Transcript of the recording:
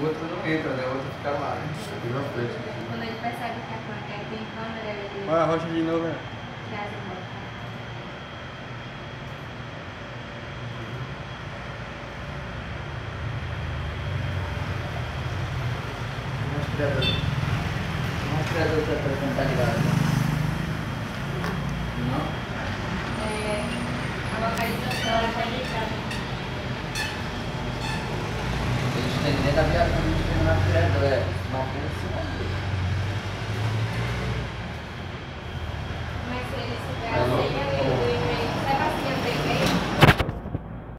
O outro não entra, né? O outro fica lá, né? Aqui na frente. Quando ele percebe que a câmera é tem câmera, ele Olha a rocha de novo, né? traz a volta. O rastreador. O rastreador tá tá ligado. Não? É, a localização ela tá ligada. ネタ開くのに来てもってると